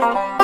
Bye.